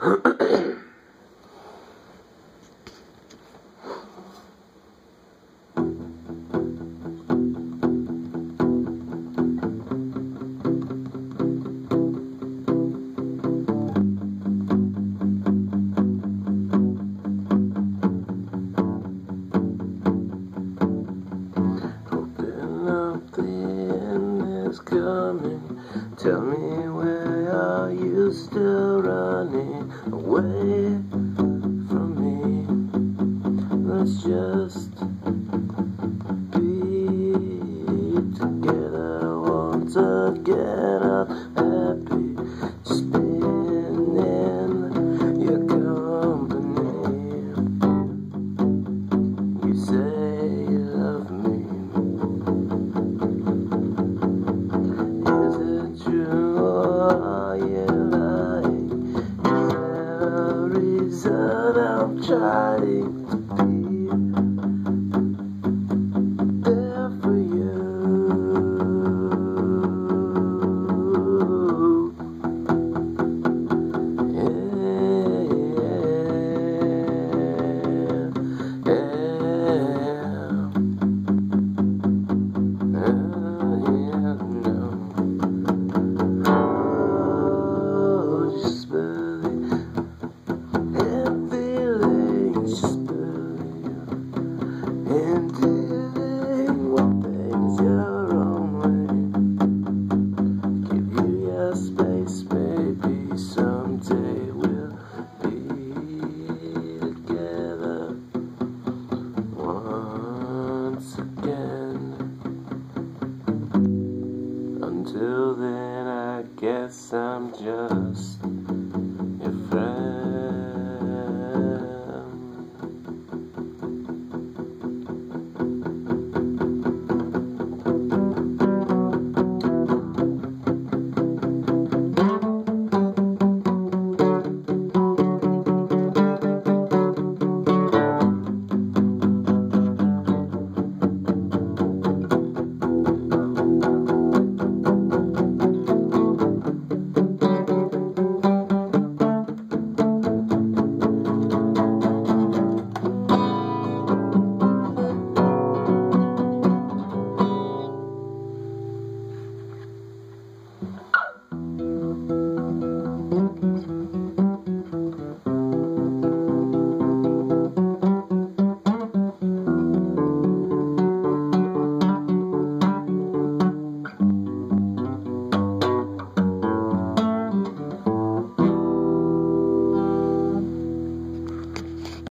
Tell me where are you still away from me? Let's just be together once again. I'm happy reason I'm trying to be Until then, I guess I'm just